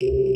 you